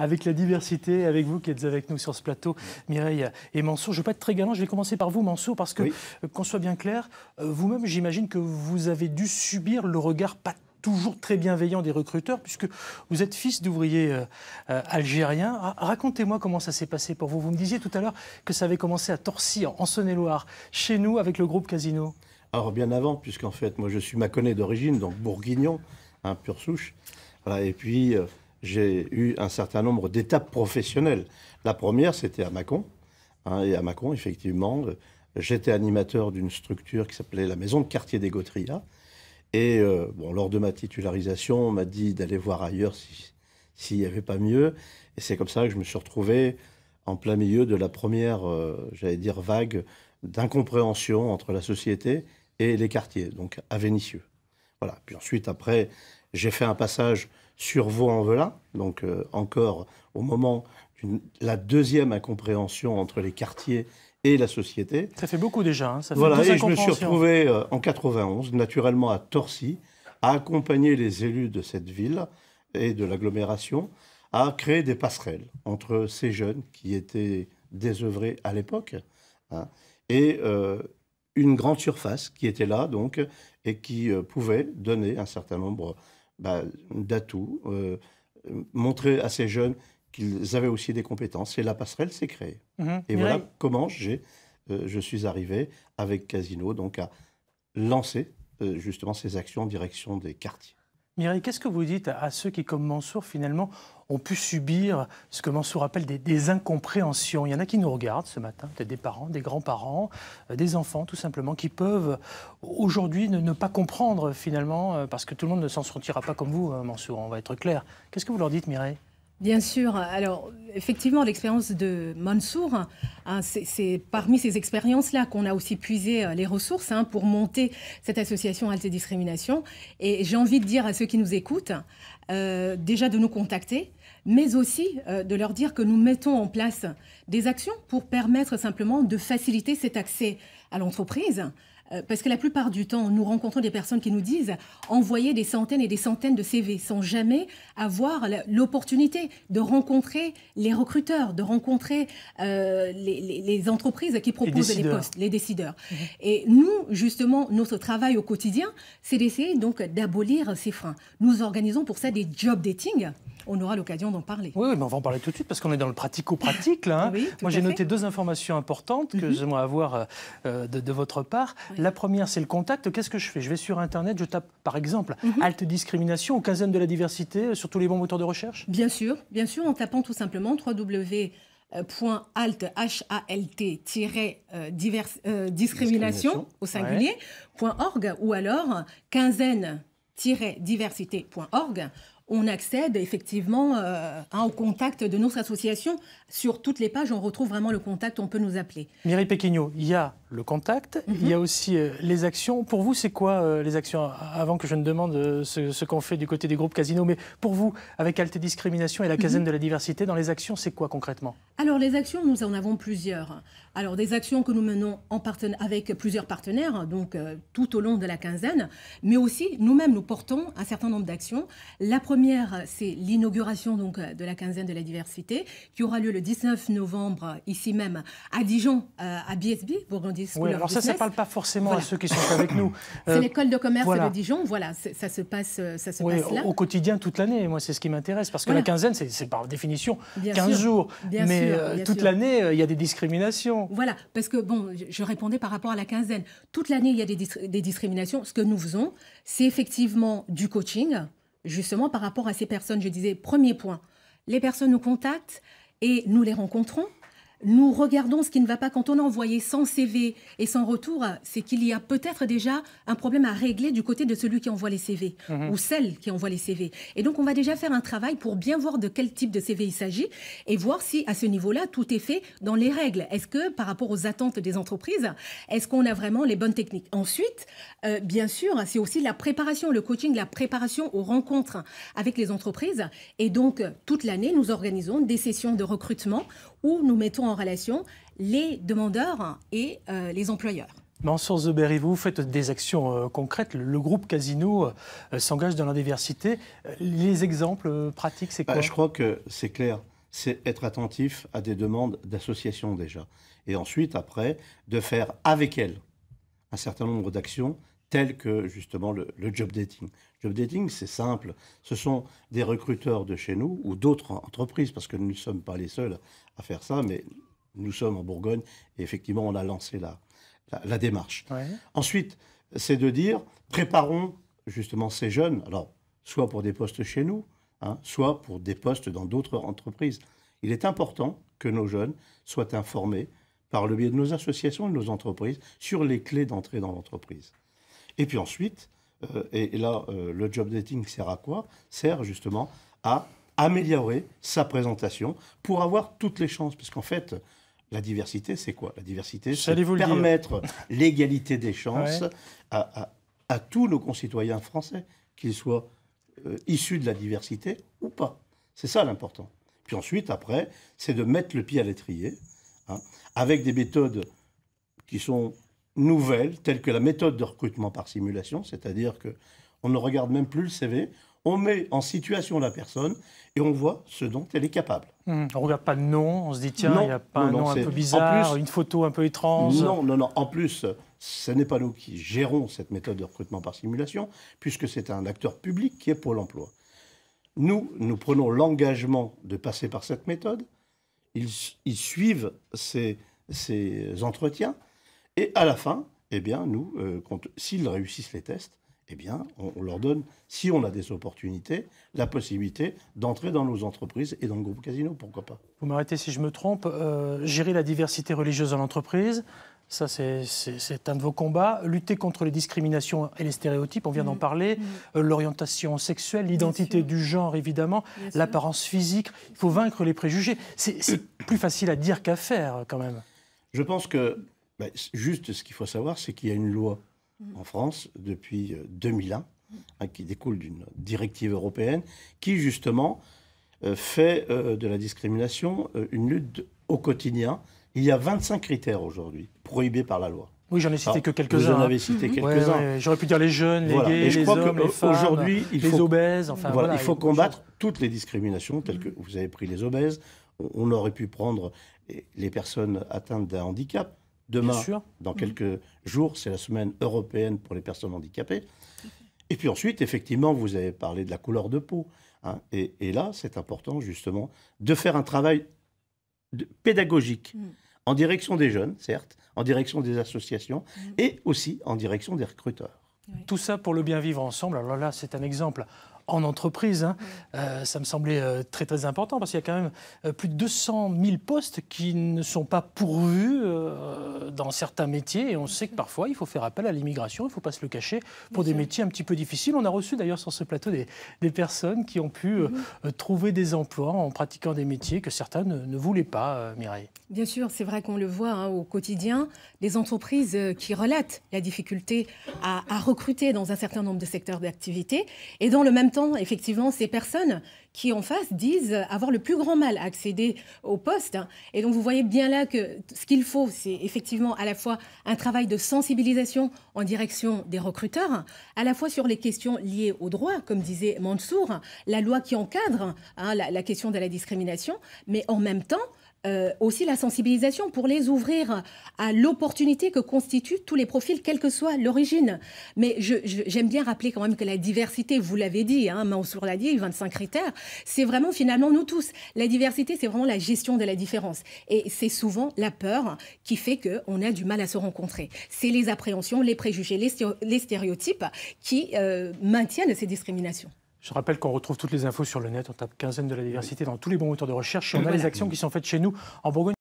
avec la diversité, avec vous qui êtes avec nous sur ce plateau, Mireille et Mansour. Je ne vais pas être très galant, je vais commencer par vous, Mansour, parce que, qu'on soit bien clair, vous-même, j'imagine que vous avez dû subir le regard pas toujours très bienveillant des recruteurs, puisque vous êtes fils d'ouvriers euh, euh, algériens. Racontez-moi comment ça s'est passé pour vous. Vous me disiez tout à l'heure que ça avait commencé à Torcy, en Saône-et-Loire, chez nous, avec le groupe Casino. Alors bien avant, puisqu'en fait, moi je suis maconnais d'origine, donc bourguignon, un pur souche. Voilà, et puis euh, j'ai eu un certain nombre d'étapes professionnelles. La première, c'était à Mâcon. Hein, et à Mâcon, effectivement, j'étais animateur d'une structure qui s'appelait la Maison de quartier des Gautrillas et euh, lors de ma titularisation, on m'a dit d'aller voir ailleurs s'il n'y avait pas mieux. Et c'est comme ça que je me suis retrouvé en plein milieu de la première, euh, j'allais dire, vague d'incompréhension entre la société et les quartiers, donc à Vénissieux. Voilà. Puis ensuite, après, j'ai fait un passage sur Vaux-en-Velin, donc euh, encore au moment de la deuxième incompréhension entre les quartiers et la société. Ça fait beaucoup déjà. Hein. voilà, et je me suis retrouvé euh, en 91, naturellement à Torcy, à accompagner les élus de cette ville et de l'agglomération à créer des passerelles entre ces jeunes qui étaient désœuvrés à l'époque hein, et euh, une grande surface qui était là donc et qui euh, pouvait donner un certain nombre bah, d'atouts, montrer à ces jeunes qu'ils avaient aussi des compétences. Et la passerelle s'est créée. Mhm. Et voilà comment j'ai, euh, je suis arrivé avec Casino donc à lancer euh, justement ces actions en direction des quartiers. Mireille, qu'est-ce que vous dites à ceux qui, comme Mansour, finalement, ont pu subir ce que Mansour appelle des, incompréhensions? Il y en a qui nous regardent ce matin, peut-être des parents, des grands-parents, euh, des enfants, tout simplement, qui peuvent aujourd'hui ne, ne, pas comprendre, finalement, parce que tout le monde ne s'en sortira pas comme vous, Mansour, on va être clair. Qu'est-ce que vous leur dites, Mireille? Bien sûr. Alors, effectivement, l'expérience de Mansour, hein, c'est parmi ces expériences-là qu'on a aussi puisé euh, les ressources hein, pour monter cette association Discrimination. Et j'ai envie de dire à ceux qui nous écoutent, euh, déjà de nous contacter, mais aussi euh, de leur dire que nous mettons en place des actions pour permettre simplement de faciliter cet accès à l'entreprise, parce que la plupart du temps, nous rencontrons des personnes qui nous disent envoyer des centaines et des centaines de CV sans jamais avoir l'opportunité de rencontrer les recruteurs, de rencontrer euh, les, entreprises qui proposent les, postes, les décideurs. Mhm. Et nous, justement, notre travail au quotidien, c'est d'essayer donc d'abolir ces freins. Nous organisons pour ça des job dating on aura l'occasion d'en parler. Oui, mais on va en parler tout de suite parce qu'on est dans le pratico-pratique. Hein. Moi, j'ai noté deux informations importantes que mhm. j'aimerais avoir euh, de, votre part. La première, c'est le contact. Qu'est-ce que je fais? Je vais sur Internet, je tape par exemple mhm. Halte discrimination ou quinzaine de la diversité euh, sur tous les bons moteurs de recherche? Bien sûr, bien sûr, en tapant tout simplement www alt h a l t euh, discrimination au singulier .org ou alors quinzaine diversité.org on accède effectivement euh, hein, au contact de notre association. Sur toutes les pages, on retrouve vraiment le contact, on peut nous appeler. Mireille Péquignot, il y a le contact, il y a mhm. aussi euh, les actions. Pour vous, c'est quoi euh, les actions Avant que je ne demande ce, qu'on fait du côté des groupes Casino, mais pour vous, avec Alte Discrimination et la caserne mhm. de la diversité, dans les actions, c'est quoi concrètement? Alors les actions, nous en avons plusieurs. Alors des actions que nous menons en avec plusieurs partenaires, donc tout au long de la quinzaine, mais aussi nous-mêmes, nous portons un certain nombre d'actions. La première première, c'est l'inauguration donc de la quinzaine de la diversité qui aura lieu le 19 novembre ici même à Dijon, euh, à BSB, Bourgogne Oui, alors ça, ça ne parle pas forcément à ceux qui sont avec nous. c'est euh, l'école de commerce de Dijon, voilà, ça se passe, euh, ça se passe là. Au quotidien, toute l'année, moi, c'est ce qui m'intéresse, parce que la quinzaine, c'est par définition 15 jours, mais toute l'année, il y a des discriminations. Voilà, parce que, bon, je répondais par rapport à la quinzaine. Toute l'année, il y a des, des discriminations. Ce que nous faisons, c'est effectivement du coaching, justement par rapport à ces personnes. Je disais, premier point, les personnes nous contactent et nous les rencontrons nous regardons ce qui ne va pas. Quand on a envoyé sans CV et sans retour, c'est qu'il y a peut-être déjà un problème à régler du côté de celui qui envoie les CV mhm. ou celle qui envoie les CV. Et donc, on va déjà faire un travail pour bien voir de quel type de CV il s'agit et voir si, à ce niveau-là, tout est fait dans les règles. Est-ce que, par rapport aux attentes des entreprises, est-ce qu'on a vraiment les bonnes techniques? Ensuite, euh, bien sûr, c'est aussi la préparation, le coaching, la préparation aux rencontres avec les entreprises. Et donc, toute l'année, nous organisons des sessions de recrutement où nous mettons en relation les demandeurs et euh, les employeurs. Mansour Zeberi, vous faites des actions euh, concrètes. Le, groupe Casino euh, s'engage dans la diversité. Les exemples pratiques, c'est bah, quoi? Je crois que c'est clair. c'est être attentif à des demandes d'associations déjà. Et ensuite, après, de faire avec elles un certain nombre d'actions telles que justement le, job dating. Job dating, c'est simple. Ce sont des recruteurs de chez nous ou d'autres entreprises, parce que nous ne sommes pas les seuls à faire ça, mais nous sommes en Bourgogne et effectivement, on a lancé la, la, démarche. Ensuite, c'est de dire, préparons justement ces jeunes, alors soit pour des postes chez nous, hein, soit pour des postes dans d'autres entreprises. Il est important que nos jeunes soient informés par le biais de nos associations et de nos entreprises sur les clés d'entrée dans l'entreprise. Et puis ensuite, euh, et, là, euh, le job dating sert à quoi? Sert justement à améliorer sa présentation pour avoir toutes les chances. Parce qu'en fait, la diversité, c'est quoi? La diversité, c'est permettre l'égalité des chances à, tous nos concitoyens français, qu'ils soient euh, issus de la diversité ou pas. C'est ça l'important. Puis ensuite, après, c'est de mettre le pied à l'étrier, hein, avec des méthodes qui sont nouvelles, telles que la méthode de recrutement par simulation, c'est-à-dire que on ne regarde même plus le CV, on met en situation la personne et on voit ce dont elle est capable. Hmm. on ne regarde pas le nom, on se dit tiens, il n'y a pas un nom un peu bizarre, une photo un peu étrange. Non, non, non. En plus, ce n'est pas nous qui gérons cette méthode de recrutement par simulation, puisque c'est un acteur public qui est Pôle emploi. Nous, nous prenons l'engagement de passer par cette méthode. Ils, suivent ces, entretiens. Et à la fin, eh bien, nous, euh, s'ils réussissent les tests, eh bien, on, leur donne, si on a des opportunités, la possibilité d'entrer dans nos entreprises et dans le groupe Casino, pourquoi pas. Vous m'arrêtez si je me trompe, euh, gérer la diversité religieuse dans l'entreprise, ça c'est un de vos combats. Lutter contre les discriminations et les stéréotypes, on vient d'en mmh. parler, mmh. Euh, l'orientation sexuelle, l'identité du genre évidemment, l'apparence physique, il faut vaincre les préjugés. C'est plus facile à dire qu'à faire quand même. Je pense que, bah, juste ce qu'il faut savoir, c'est qu'il y a une loi en France depuis 2001, euh, hein, qui découle d'une directive européenne, qui justement euh, fait euh, de la discrimination une lutte au quotidien. Il y a 25 critères aujourd'hui prohibés par la loi. Oui, j'en ai cité que quelques-uns. Vous en avez cité mhm. quelques-uns. J'aurais pu dire les jeunes, les gays, les hommes, les femmes, il les obèses. Enfin, voilà, il faut combattre toutes les discriminations, telles que vous avez pris les obèses. On aurait pu prendre les personnes atteintes d'un handicap. Demain, dans mhm. quelques jours, c'est la semaine européenne pour les personnes handicapées. Et puis ensuite, effectivement, vous avez parlé de la couleur de peau. Hein. et, là, c'est important justement de faire un travail pédagogique mhm. en direction des jeunes, certes, en direction des associations mhm. et aussi en direction des recruteurs. Tout ça pour le bien vivre ensemble. Alors là, c'est un exemple en entreprise. Hein. Euh, ça me semblait euh, très très important parce qu'il y a quand même euh, plus de 200 000 postes qui ne sont pas pourvus dans certains métiers et on sait que parfois il faut faire appel à l'immigration, il ne faut pas se le cacher, pour des métiers un petit peu difficiles. On a reçu d'ailleurs sur ce plateau des, personnes qui ont pu mhm. trouver des emplois en pratiquant des métiers que certains ne, voulaient pas, Mireille. Bien sûr, c'est vrai qu'on le voit hein, au quotidien, des entreprises qui relatent la difficulté à, à recruter dans un certain nombre de secteurs d'activité et dans le même temps effectivement, ces personnes qui en face disent avoir le plus grand mal à accéder au poste. Et donc vous voyez bien là que ce qu'il faut, c'est effectivement à la fois un travail de sensibilisation en direction des recruteurs, à la fois sur les questions liées au droit, comme disait Mansour, la loi qui encadre hein, la question de la discrimination, mais en même temps euh, aussi la sensibilisation pour les ouvrir à l'opportunité que constituent tous les profils, quelle que soit l'origine. Mais j'aime bien rappeler quand même que la diversité, vous l'avez dit, hein, Mansour l'a dit, 25 critères, c'est vraiment finalement nous tous. La diversité, c'est vraiment la gestion de la différence. Et c'est souvent la peur qui fait qu'on a du mal à se rencontrer. C'est les appréhensions, les préjugés, les, stéréotypes qui euh, maintiennent ces discriminations. Je rappelle qu'on retrouve toutes les infos sur le net. On tape quinzaine de la diversité dans tous les bons moteurs de recherche. Et on a les actions qui sont faites chez nous en Bourgogne.